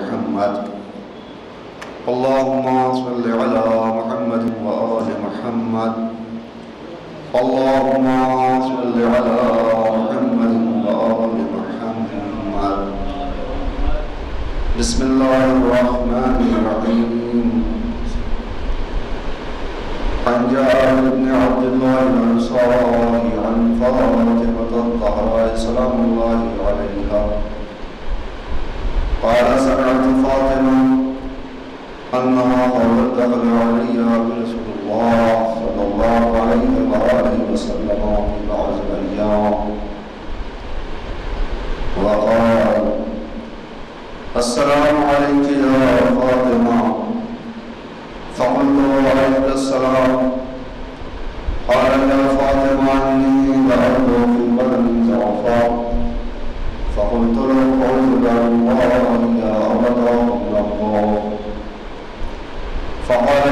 محمد. اللهم صل على محمد وآل محمد. اللهم صل على محمد وآل محمد. بسم الله الرحمن الرحيم. عن جابر بن عبد الله الأنصاري عن فاطمة الطهراء سلام الله عليها. قال سمعت فاطمة أنها قالت دخل علي برسول الله صلى الله عليه وآله وسلم في بعض الأيام. وقال السلام عليك يا فاطمة. فقلت وعليك السلام. قال يا فاطمة إني لأرجو في بدن ضعفا فقلت له قلت الله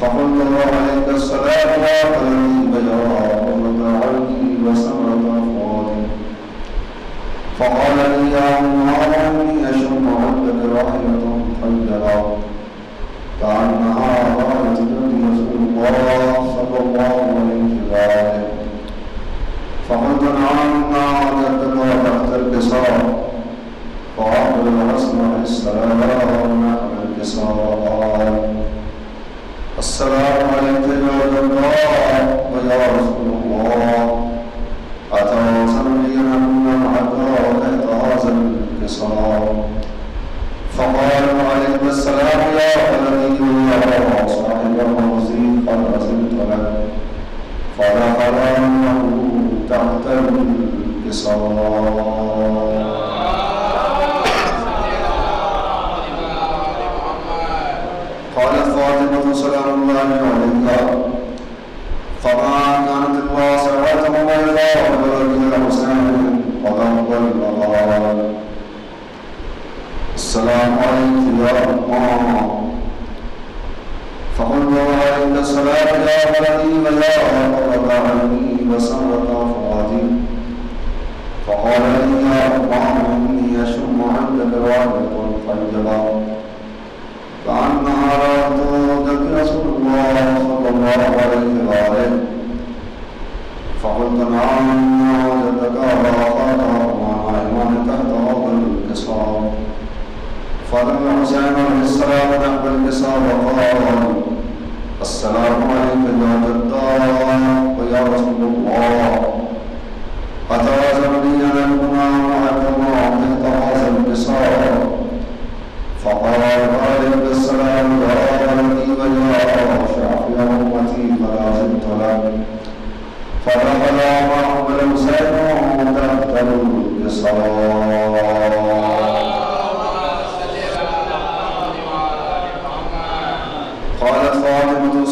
فقلت وعليك السلام يا قلبي بياض عيني وسمرة فؤادي فقال لي يا أمه إني أشم عندك رحمة طيبة كأنها رأت نبي رسول الله صلى الله عليه وآله. فقلت نعم نعم تحت الكسار فأقبل الحسن عليه السلام. الكسار فقال عليه السلام يا ولدي يا صاحب الموزي قد أزلت لك. فدخل أنه تحت الكسار قالت فاطمة سلام الله عليها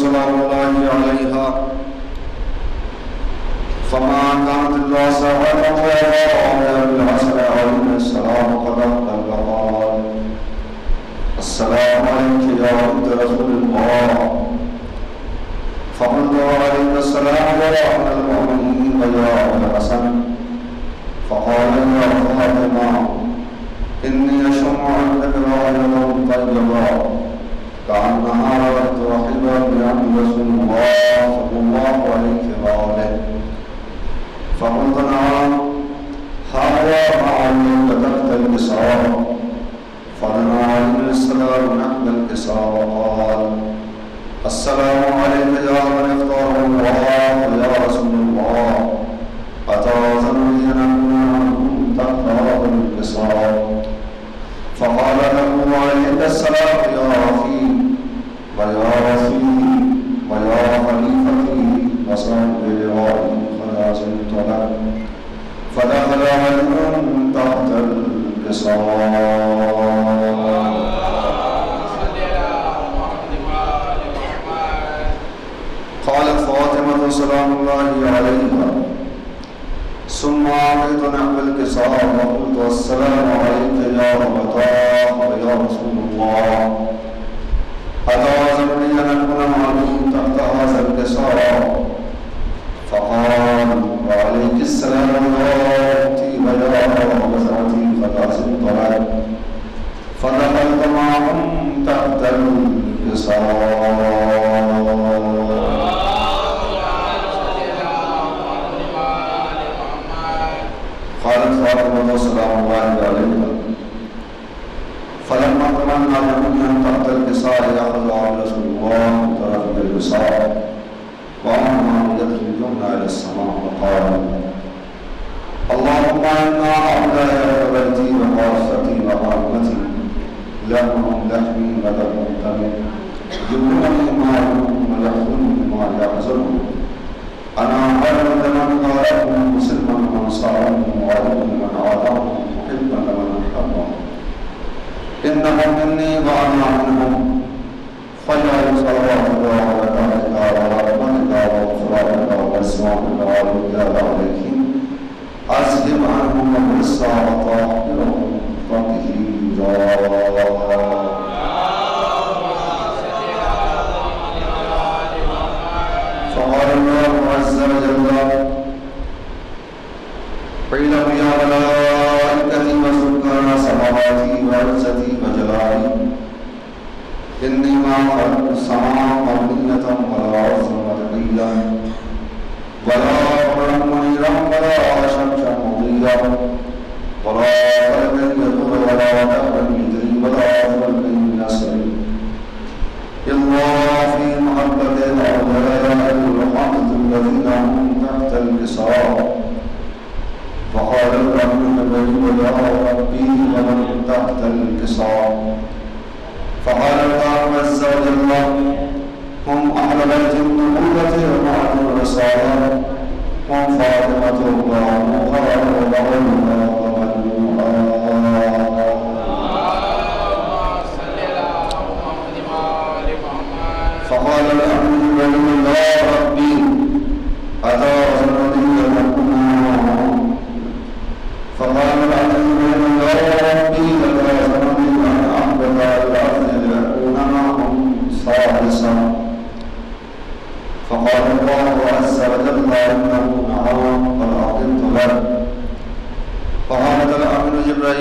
سلام الله عليها فما كانت ساعة ويا بالعسل السلام قد السلام عليك يا بنت رسول الله فقلت وعليك السلام يا رحمة المؤمنين ويا الحسن فقال يا فاطمة إني أشم عندك راية طيبة كأنها رأت رحبا بأم رسول الله صلى الله عليه وآله فقلت نعم. هذا ما علمت تحت الكسار فلنا عليه السلام نحن الكسار وقال السلام عليك يا من اختاره الله ويا رسول الله. أتوازن لي أن تحت هذا الكسار فقال له عليك قالت فاطمة سلام الله عليها ثم أعطيت نحو الكساء وقلت السلام عليك يا أبتاه يا رسول الله أتعزمني أن أكون معكم تحت هذا الكساء. فقال وعليك السلام يا أختي ويا وزعتي الكساء وأما يده اليمنى إلى السماء وقال اللهم إنا هؤلاء بيتي وخاصتي وعامتي لهم لحمي ولهم دمي يمنعني ما يمنهم ويحزنهم ما يحزنهم أنا خير لمن قالهم مسلما من صارهم وعلم من عادهم محبا لمن أحبهم إنهم مني وأنا منهم. فاجعل صلوات الله وبركاتك ورحمتك وغفرانك وإسماعك وإياك عليهم أسلم عنهم وبرسا وطاهرهم تطهيرا فقال الكساء فقال الله عز وجل هم أهل بيت النبوة ومعد الرسالة هم فاطمة وبعلها ومنوها فقال الأمر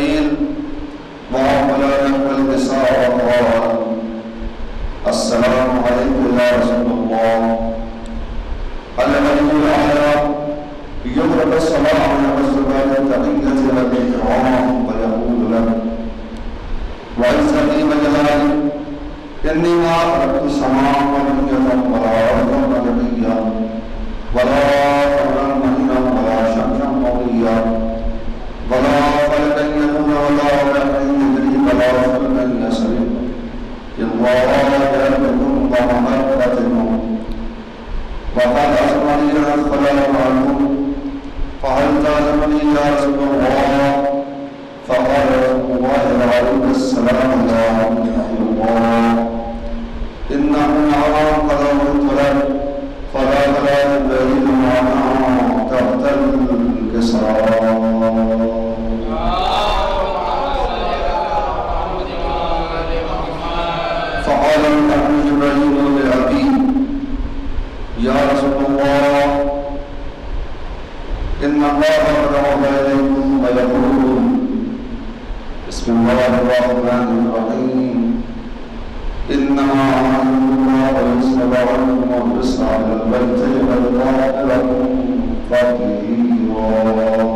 الامين اللهم لا تقبل بصار اقوالا السلام عليكم يا رسول الله. الملك الاعلام يضرب الصباح على الزبان التقيه والاكرام ويقول له، وعز بي مجلالي اني ما اردت سماع من يفعل فقال الأمر جبريل لأبي يا رسول الله إن الله قد أوحى إليكم ويقول بسم الله الرحمن الرحيم. إنما أمركم الله عنكم والرزق على البيت والطاهر لكم تطهيرا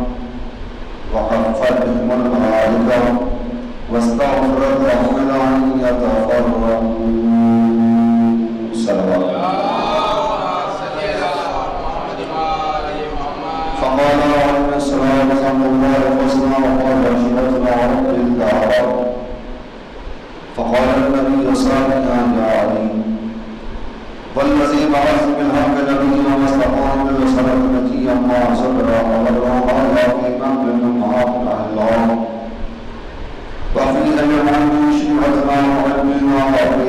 وخفت بهم الملائكة واستغفرت لهم أن يتفرقوا صلوات فقال عليه السلام صلى الله وسلم وقال شيرتنا ورب الدعوة فقال النبي الله عليه وسلم والذي بعث بالحق نبيا واستقام بالرسالة نجيا ما صبر وبلغ الله في من من الله وفي أيام من شيعتنا وعلمنا